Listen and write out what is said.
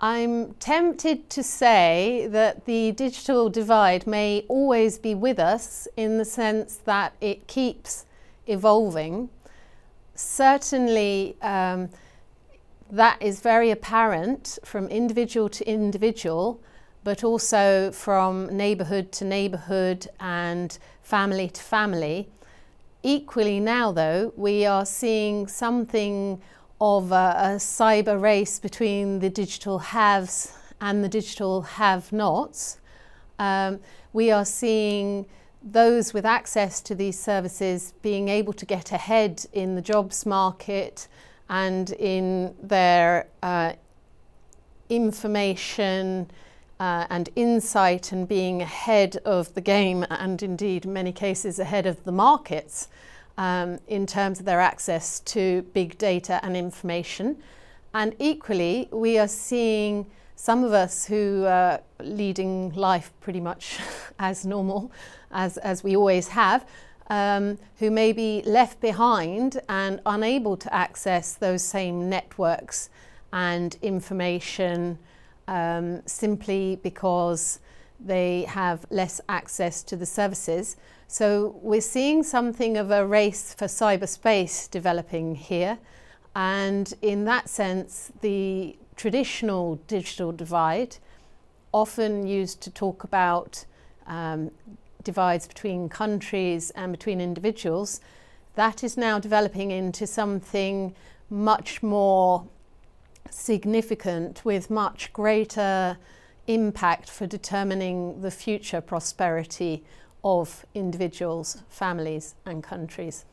I'm tempted to say that the digital divide may always be with us in the sense that it keeps evolving. Certainly, um, that is very apparent from individual to individual, but also from neighbourhood to neighbourhood and family to family. Equally, now though, we are seeing something of a, a cyber race between the digital haves and the digital have nots. Um, we are seeing those with access to these services being able to get ahead in the jobs market and in their uh, information uh, and insight and being ahead of the game and indeed in many cases ahead of the markets um, in terms of their access to big data and information. And equally, we are seeing some of us who are leading life pretty much as normal, as, as we always have, um, who may be left behind and unable to access those same networks and information um, simply because they have less access to the services. So we're seeing something of a race for cyberspace developing here. And in that sense, the traditional digital divide, often used to talk about um, divides between countries and between individuals, that is now developing into something much more significant with much greater impact for determining the future prosperity of individuals, families and countries.